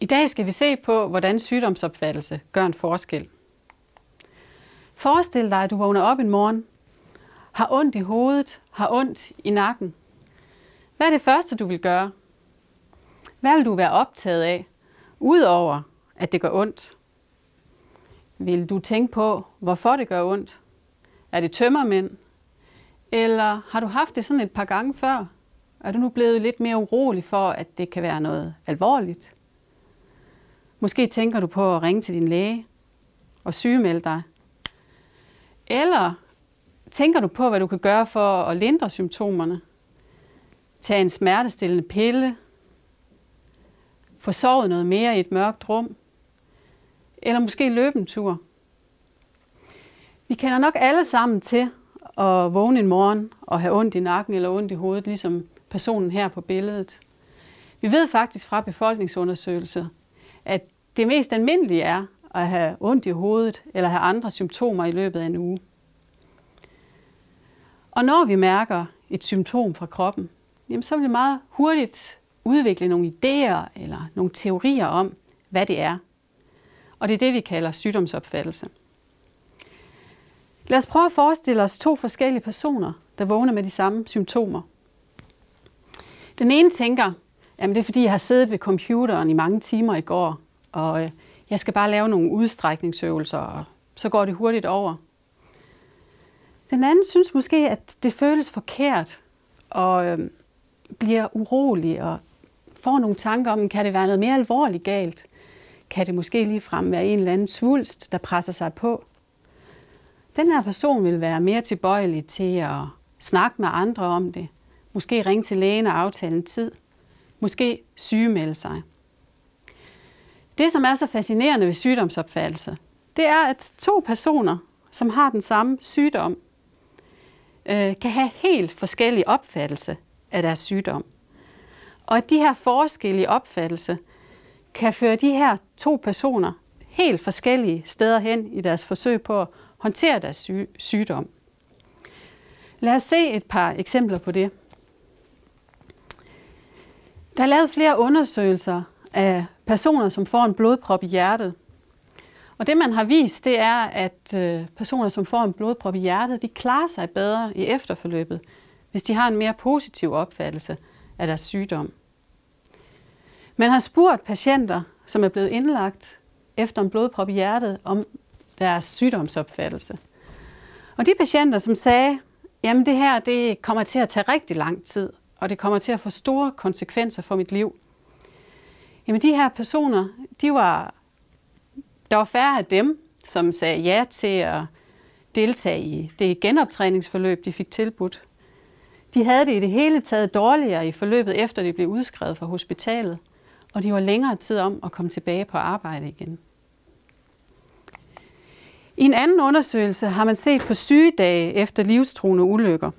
I dag skal vi se på, hvordan sygdomsopfattelse gør en forskel. Forestil dig, at du vågner op en morgen, har ondt i hovedet, har ondt i nakken. Hvad er det første, du vil gøre? Hvad vil du være optaget af, udover at det gør ondt? Vil du tænke på, hvorfor det gør ondt? Er det tømmermænd? Eller har du haft det sådan et par gange før? Er du nu blevet lidt mere urolig for, at det kan være noget alvorligt? Måske tænker du på at ringe til din læge og sygemelde dig. Eller tænker du på, hvad du kan gøre for at lindre symptomerne? Tag en smertestillende pille. Få sovet noget mere i et mørkt rum. Eller måske løbe en tur. Vi kender nok alle sammen til at vågne en morgen og have ondt i nakken eller ondt i hovedet, ligesom personen her på billedet. Vi ved faktisk fra befolkningsundersøgelser, at det mest almindelige er at have ondt i hovedet eller have andre symptomer i løbet af en uge. Og når vi mærker et symptom fra kroppen, jamen så vil vi meget hurtigt udvikle nogle idéer eller nogle teorier om, hvad det er. Og det er det, vi kalder sygdomsopfattelse. Lad os prøve at forestille os to forskellige personer, der vågner med de samme symptomer. Den ene tænker, at det er fordi, jeg har siddet ved computeren i mange timer i går, og øh, jeg skal bare lave nogle udstrækningsøvelser, og så går det hurtigt over. Den anden synes måske, at det føles forkert, og øh, bliver urolig, og får nogle tanker om, kan det være noget mere alvorligt galt? Kan det måske lige frem være en eller anden svulst, der presser sig på? Den her person vil være mere tilbøjelig til at snakke med andre om det. Måske ringe til lægen og aftale en tid. Måske sygemelde sig. Det, som er så fascinerende ved sygdomsopfattelse, det er, at to personer, som har den samme sygdom, øh, kan have helt forskellige opfattelse af deres sygdom. Og at de her forskellige opfattelse kan føre de her to personer helt forskellige steder hen i deres forsøg på at håndtere deres syg- sygdom. Lad os se et par eksempler på det. Der er lavet flere undersøgelser af personer, som får en blodprop i hjertet. Og det, man har vist, det er, at øh, personer, som får en blodprop i hjertet, de klarer sig bedre i efterforløbet, hvis de har en mere positiv opfattelse af deres sygdom. Man har spurgt patienter, som er blevet indlagt efter en blodprop i hjertet, om deres sygdomsopfattelse. Og de patienter, som sagde, jamen det her det kommer til at tage rigtig lang tid, og det kommer til at få store konsekvenser for mit liv. Jamen de her personer, de var, der var færre af dem, som sagde ja til at deltage i det genoptræningsforløb, de fik tilbudt. De havde det i det hele taget dårligere i forløbet, efter de blev udskrevet fra hospitalet, og de var længere tid om at komme tilbage på arbejde igen. I en anden undersøgelse har man set på sygedage efter livstruende ulykker.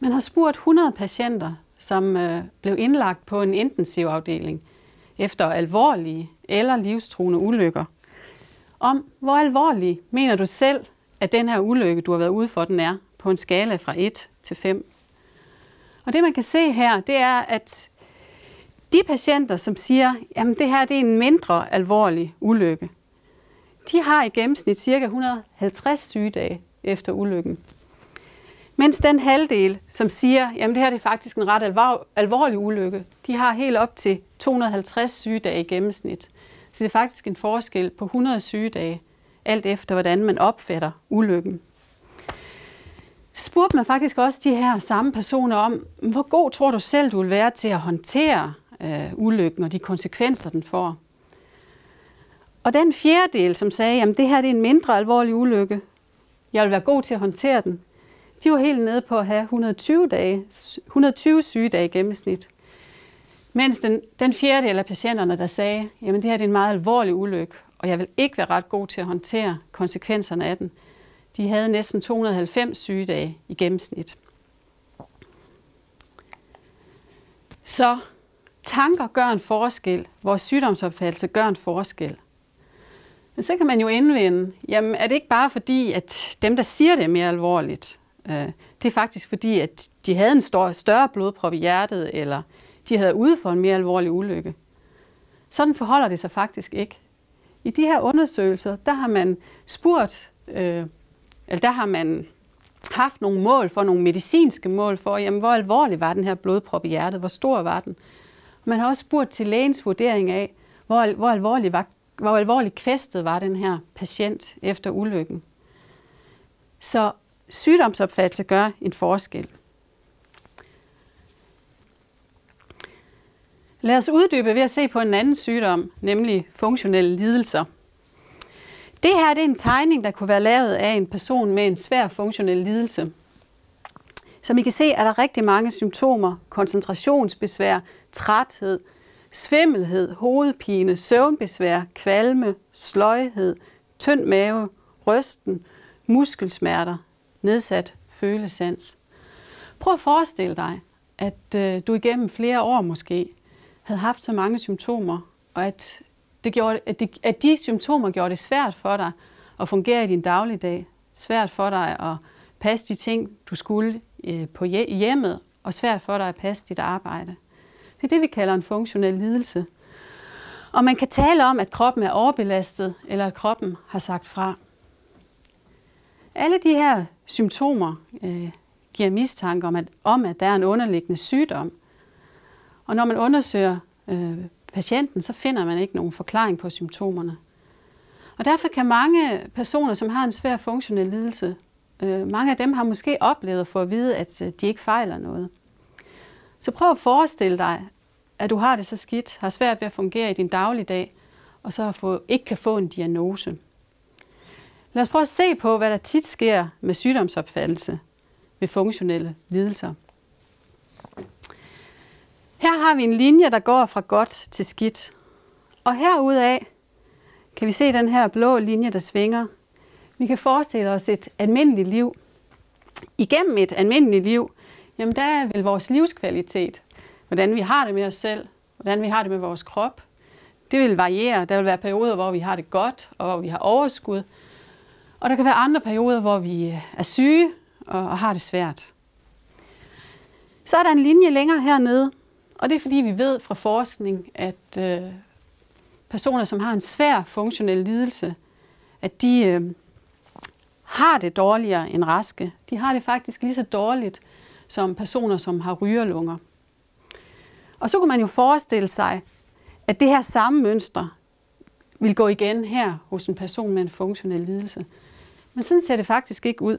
Man har spurgt 100 patienter, som øh, blev indlagt på en intensivafdeling efter alvorlige eller livstruende ulykker, om hvor alvorlig mener du selv, at den her ulykke, du har været ude for, den er på en skala fra 1 til 5. Og det man kan se her, det er, at de patienter, som siger, at det her det er en mindre alvorlig ulykke, de har i gennemsnit ca. 150 sygedage efter ulykken. Mens den halvdel, som siger, at det her er faktisk en ret alvor, alvorlig ulykke, de har helt op til 250 sygedage i gennemsnit. Så det er faktisk en forskel på 100 sygedage, alt efter hvordan man opfatter ulykken. Spurgte man faktisk også de her samme personer om, hvor god tror du selv, du vil være til at håndtere øh, ulykken og de konsekvenser, den får. Og den fjerdedel, som sagde, at det her det er en mindre alvorlig ulykke, jeg vil være god til at håndtere den, de var helt nede på at have 120, dage, 120 sygedage i gennemsnit. Mens den, den fjerdedel af patienterne, der sagde, jamen det her det er en meget alvorlig ulykke, og jeg vil ikke være ret god til at håndtere konsekvenserne af den, de havde næsten 290 sygedage i gennemsnit. Så tanker gør en forskel. Vores sygdomsopfattelse gør en forskel. Men så kan man jo indvende, jamen er det ikke bare fordi, at dem, der siger det er mere alvorligt, Øh, det er faktisk fordi, at de havde en stor, større blodprop i hjertet, eller de havde ude for en mere alvorlig ulykke. Sådan forholder det sig faktisk ikke. I de her undersøgelser, der har man spurgt, øh, eller der har man haft nogle mål for, nogle medicinske mål for, jamen, hvor alvorlig var den her blodprop i hjertet, hvor stor var den. Man har også spurgt til lægens vurdering af, hvor, hvor, alvorlig, var, hvor alvorlig kvæstet var den her patient efter ulykken. Så sygdomsopfattelse gør en forskel. Lad os uddybe ved at se på en anden sygdom, nemlig funktionelle lidelser. Det her det er en tegning, der kunne være lavet af en person med en svær funktionel lidelse. Som I kan se, er der rigtig mange symptomer. Koncentrationsbesvær, træthed, svimmelhed, hovedpine, søvnbesvær, kvalme, sløjhed, tynd mave, rysten, muskelsmerter, nedsat følesans. Prøv at forestille dig, at øh, du igennem flere år måske havde haft så mange symptomer, og at, det gjorde, at, de, at de symptomer gjorde det svært for dig at fungere i din dagligdag, svært for dig at passe de ting, du skulle øh, på hjemmet, og svært for dig at passe dit arbejde. Det er det, vi kalder en funktionel lidelse. Og man kan tale om, at kroppen er overbelastet, eller at kroppen har sagt fra. Alle de her symptomer øh, giver mistanke om at, om, at der er en underliggende sygdom. Og når man undersøger øh, patienten, så finder man ikke nogen forklaring på symptomerne. Og derfor kan mange personer, som har en svær funktionel lidelse, øh, mange af dem har måske oplevet at få at vide, at øh, de ikke fejler noget. Så prøv at forestille dig, at du har det så skidt, har svært ved at fungere i din dagligdag, og så få, ikke kan få en diagnose. Lad os prøve at se på, hvad der tit sker med sygdomsopfattelse ved funktionelle lidelser. Her har vi en linje, der går fra godt til skidt. Og herudaf kan vi se den her blå linje, der svinger. Vi kan forestille os et almindeligt liv. Igennem et almindeligt liv, jamen der er vel vores livskvalitet, hvordan vi har det med os selv, hvordan vi har det med vores krop. Det vil variere. Der vil være perioder, hvor vi har det godt, og hvor vi har overskud. Og der kan være andre perioder, hvor vi er syge og har det svært. Så er der en linje længere hernede, og det er fordi, vi ved fra forskning, at øh, personer, som har en svær funktionel lidelse, at de øh, har det dårligere end raske. De har det faktisk lige så dårligt som personer, som har rygerlunger. Og så kunne man jo forestille sig, at det her samme mønster vil gå igen her hos en person med en funktionel lidelse. Men sådan ser det faktisk ikke ud.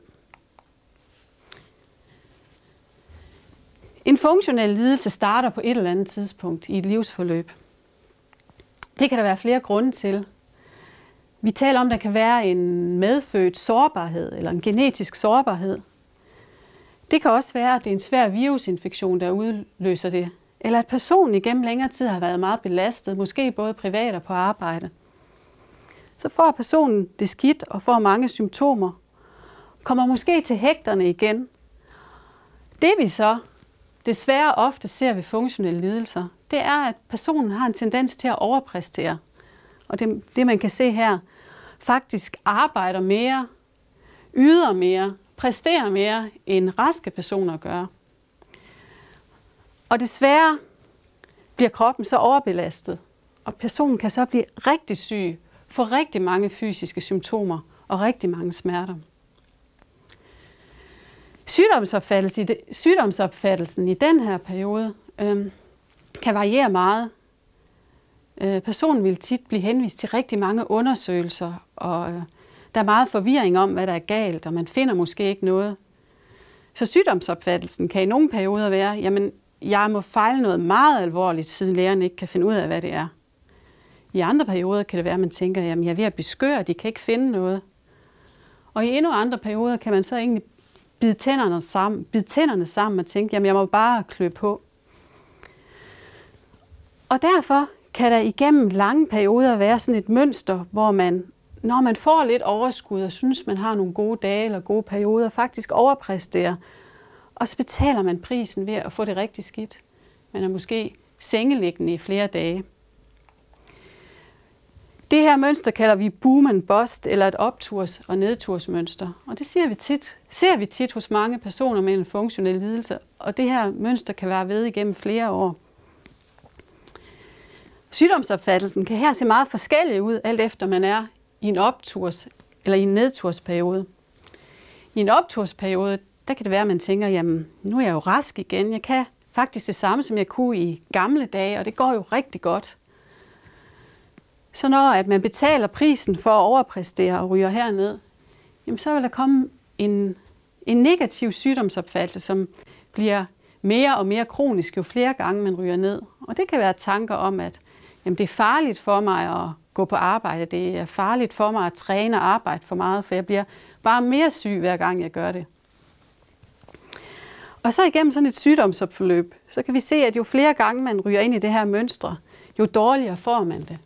En funktionel lidelse starter på et eller andet tidspunkt i et livsforløb. Det kan der være flere grunde til. Vi taler om, at der kan være en medfødt sårbarhed eller en genetisk sårbarhed. Det kan også være, at det er en svær virusinfektion, der udløser det. Eller at personen igennem længere tid har været meget belastet, måske både privat og på arbejde. Så får personen det skidt og får mange symptomer. Kommer måske til hægterne igen. Det vi så desværre ofte ser ved funktionelle lidelser, det er, at personen har en tendens til at overpræstere. Og det, det man kan se her, faktisk arbejder mere, yder mere, præsterer mere, end raske personer gør. Og desværre bliver kroppen så overbelastet, og personen kan så blive rigtig syg, for rigtig mange fysiske symptomer og rigtig mange smerter. Sygdomsopfattelsen, sygdomsopfattelsen i den her periode øh, kan variere meget. Øh, personen vil tit blive henvist til rigtig mange undersøgelser, og øh, der er meget forvirring om, hvad der er galt, og man finder måske ikke noget. Så sygdomsopfattelsen kan i nogle perioder være, jamen, jeg må fejle noget meget alvorligt, siden lægerne ikke kan finde ud af, hvad det er. I andre perioder kan det være, at man tænker, jamen, jeg er ved at beskøre, de kan ikke finde noget. Og i endnu andre perioder kan man så egentlig bide tænderne sammen, bide tænderne sammen og tænke, jamen jeg må bare klø på. Og derfor kan der igennem lange perioder være sådan et mønster, hvor man, når man får lidt overskud og synes, man har nogle gode dage eller gode perioder, faktisk overpræsterer. Og så betaler man prisen ved at få det rigtig skidt. Man er måske sengeliggende i flere dage. Det her mønster kalder vi boom and bust, eller et opturs- og nedtursmønster. Og det ser vi, tit, ser vi tit hos mange personer med en funktionel lidelse, og det her mønster kan være ved igennem flere år. Sygdomsopfattelsen kan her se meget forskellig ud, alt efter man er i en opturs eller i en nedtursperiode. I en optursperiode, der kan det være, at man tænker, jamen nu er jeg jo rask igen. Jeg kan faktisk det samme, som jeg kunne i gamle dage, og det går jo rigtig godt. Så når at man betaler prisen for at overpræstere og ryger herned, jamen så vil der komme en, en negativ sygdomsopfattelse, som bliver mere og mere kronisk, jo flere gange man ryger ned. Og det kan være tanker om, at jamen, det er farligt for mig at gå på arbejde, det er farligt for mig at træne og arbejde for meget, for jeg bliver bare mere syg, hver gang jeg gør det. Og så igennem sådan et sygdomsopforløb, så kan vi se, at jo flere gange man ryger ind i det her mønstre, jo dårligere får man det.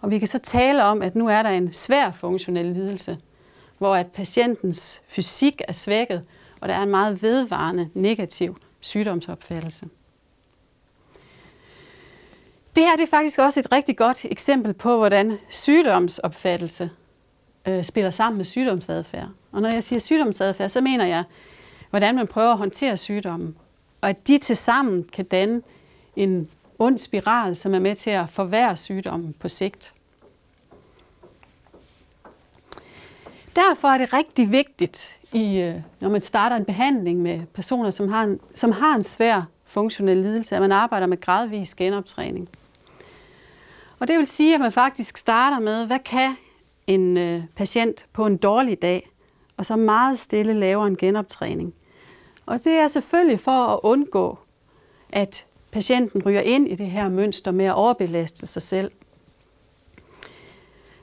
Og vi kan så tale om, at nu er der en svær funktionel lidelse, hvor at patientens fysik er svækket, og der er en meget vedvarende negativ sygdomsopfattelse. Det her det er faktisk også et rigtig godt eksempel på, hvordan sygdomsopfattelse øh, spiller sammen med sygdomsadfærd. Og når jeg siger sygdomsadfærd, så mener jeg, hvordan man prøver at håndtere sygdommen. Og at de til sammen kan danne en ond spiral, som er med til at forværre sygdommen på sigt. Derfor er det rigtig vigtigt, i, øh, når man starter en behandling med personer, som har en, som har en svær funktionel lidelse, at man arbejder med gradvis genoptræning. Og det vil sige, at man faktisk starter med, hvad kan en øh, patient på en dårlig dag, og så meget stille laver en genoptræning. Og det er selvfølgelig for at undgå, at patienten ryger ind i det her mønster med at overbelaste sig selv.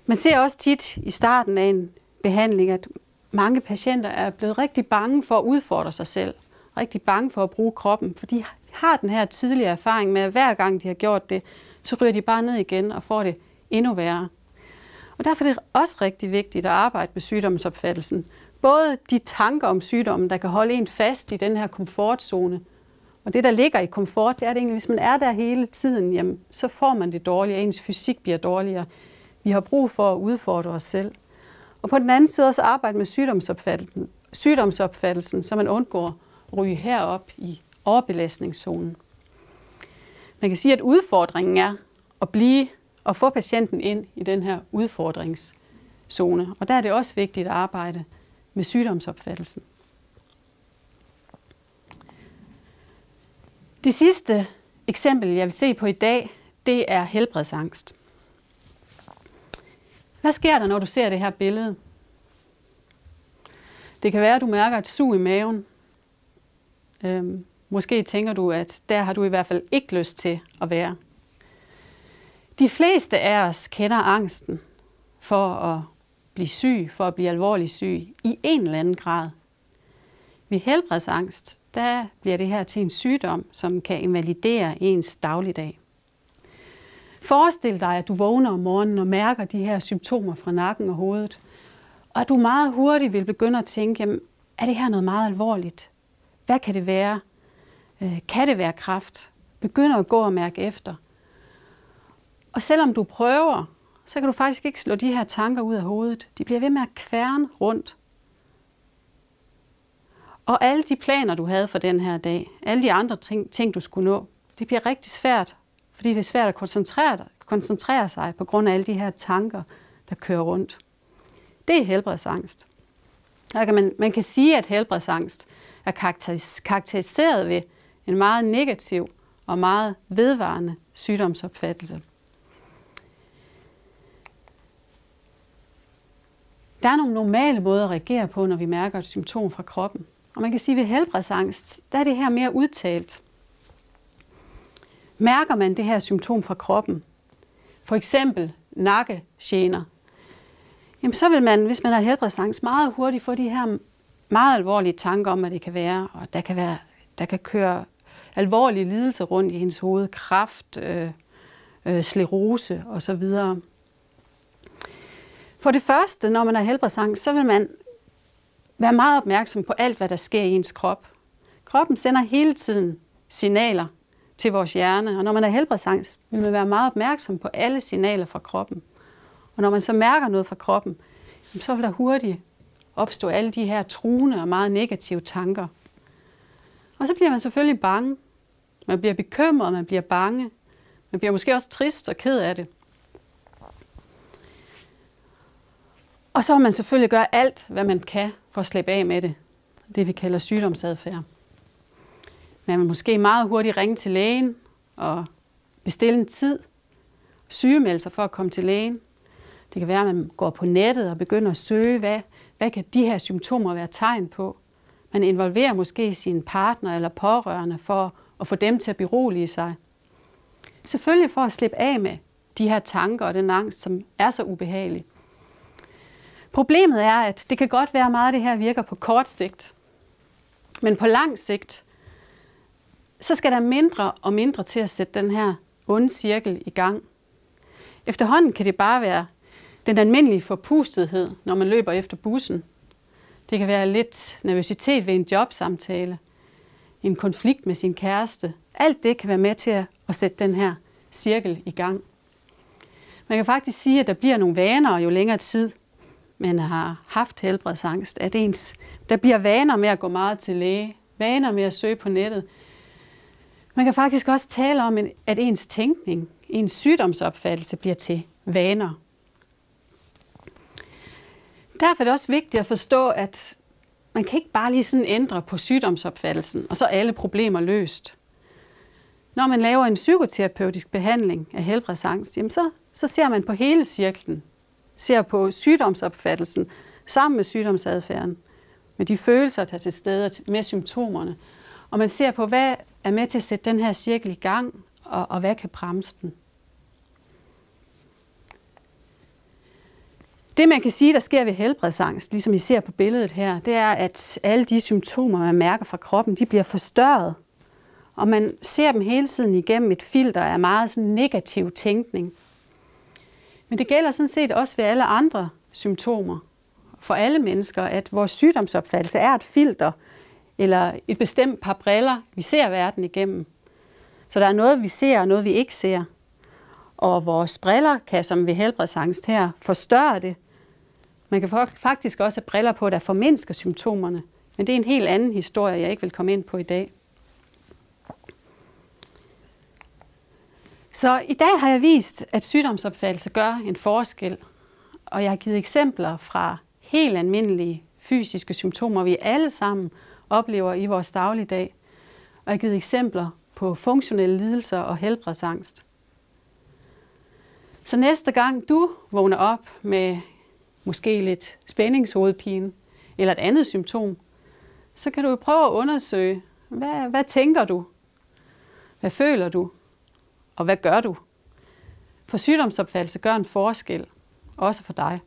Man ser også tit i starten af en behandling, at mange patienter er blevet rigtig bange for at udfordre sig selv. Rigtig bange for at bruge kroppen, for de har den her tidligere erfaring med, at hver gang de har gjort det, så ryger de bare ned igen og får det endnu værre. Og derfor er det også rigtig vigtigt at arbejde med sygdomsopfattelsen. Både de tanker om sygdommen, der kan holde en fast i den her komfortzone, og det, der ligger i komfort, det er det egentlig, hvis man er der hele tiden, jamen, så får man det dårligere, ens fysik bliver dårligere. Vi har brug for at udfordre os selv. Og på den anden side også arbejde med sygdomsopfattelsen, sygdomsopfattelsen så man undgår at ryge herop i overbelastningszonen. Man kan sige, at udfordringen er at blive og få patienten ind i den her udfordringszone. Og der er det også vigtigt at arbejde med sygdomsopfattelsen. Det sidste eksempel, jeg vil se på i dag, det er helbredsangst. Hvad sker der, når du ser det her billede? Det kan være, at du mærker et sug i maven. Øhm, måske tænker du, at der har du i hvert fald ikke lyst til at være. De fleste af os kender angsten for at blive syg, for at blive alvorligt syg, i en eller anden grad. Ved helbredsangst, der bliver det her til en sygdom, som kan invalidere ens dagligdag. Forestil dig, at du vågner om morgenen og mærker de her symptomer fra nakken og hovedet, og at du meget hurtigt vil begynde at tænke, jamen, er det her noget meget alvorligt? Hvad kan det være? Øh, kan det være kraft? Begynder at gå og mærke efter. Og selvom du prøver, så kan du faktisk ikke slå de her tanker ud af hovedet. De bliver ved med at kværne rundt. Og alle de planer, du havde for den her dag, alle de andre ting, ting du skulle nå, det bliver rigtig svært fordi det er svært at koncentrere, koncentrere sig på grund af alle de her tanker, der kører rundt. Det er helbredsangst. Der kan man, man kan sige, at helbredsangst er karakteriseret ved en meget negativ og meget vedvarende sygdomsopfattelse. Der er nogle normale måder at reagere på, når vi mærker et symptom fra kroppen. Og man kan sige, at ved helbredsangst, der er det her mere udtalt. Mærker man det her symptom fra kroppen, for eksempel nakkegener, jamen så vil man, hvis man har helbredsangst, meget hurtigt få de her meget alvorlige tanker om, at det kan være, og der kan, være, der kan køre alvorlige lidelser rundt i hendes hoved, kraft, øh, øh, sklerose osv. For det første, når man har helbredsangst, så vil man Vær meget opmærksom på alt, hvad der sker i ens krop. Kroppen sender hele tiden signaler til vores hjerne. Og når man er helbredsangst, vil man være meget opmærksom på alle signaler fra kroppen. Og når man så mærker noget fra kroppen, så vil der hurtigt opstå alle de her truende og meget negative tanker. Og så bliver man selvfølgelig bange. Man bliver bekymret, man bliver bange. Man bliver måske også trist og ked af det. Og så vil man selvfølgelig gøre alt, hvad man kan for at slippe af med det. Det vi kalder sygdomsadfærd. Man vil måske meget hurtigt ringe til lægen og bestille en tid, sygemelde sig for at komme til lægen. Det kan være, at man går på nettet og begynder at søge, hvad, hvad kan de her symptomer være tegn på. Man involverer måske sin partner eller pårørende for at få dem til at berolige sig. Selvfølgelig for at slippe af med de her tanker og den angst, som er så ubehagelig. Problemet er, at det kan godt være at meget, af det her virker på kort sigt. Men på lang sigt, så skal der mindre og mindre til at sætte den her onde cirkel i gang. Efterhånden kan det bare være den almindelige forpustethed, når man løber efter bussen. Det kan være lidt nervøsitet ved en jobsamtale, en konflikt med sin kæreste. Alt det kan være med til at sætte den her cirkel i gang. Man kan faktisk sige, at der bliver nogle vaner jo længere tid, man har haft helbredsangst, at ens, der bliver vaner med at gå meget til læge, vaner med at søge på nettet. Man kan faktisk også tale om, at ens tænkning, ens sygdomsopfattelse bliver til vaner. Derfor er det også vigtigt at forstå, at man kan ikke bare lige sådan ændre på sygdomsopfattelsen, og så er alle problemer løst. Når man laver en psykoterapeutisk behandling af helbredsangst, jamen så, så ser man på hele cirklen. Ser på sygdomsopfattelsen sammen med sygdomsadfærden, med de følelser, der er til stede med symptomerne. Og man ser på, hvad er med til at sætte den her cirkel i gang, og, og hvad kan bremse den. Det man kan sige, der sker ved helbredsangst, ligesom I ser på billedet her, det er, at alle de symptomer, man mærker fra kroppen, de bliver forstørret. Og man ser dem hele tiden igennem et filter af meget sådan negativ tænkning. Men det gælder sådan set også ved alle andre symptomer for alle mennesker, at vores sygdomsopfattelse er et filter eller et bestemt par briller, vi ser verden igennem. Så der er noget, vi ser og noget, vi ikke ser. Og vores briller kan, som ved helbredsangst her, forstørre det, man kan faktisk også have briller på, der formindsker symptomerne. Men det er en helt anden historie, jeg ikke vil komme ind på i dag. Så i dag har jeg vist, at sygdomsopfattelse gør en forskel. Og jeg har givet eksempler fra helt almindelige fysiske symptomer, vi alle sammen oplever i vores dagligdag. Og jeg har givet eksempler på funktionelle lidelser og helbredsangst. Så næste gang du vågner op med måske lidt spændingshovedpine eller et andet symptom, så kan du jo prøve at undersøge, hvad, hvad tænker du? Hvad føler du? Og hvad gør du? For sygdomsopfattelse gør en forskel, også for dig.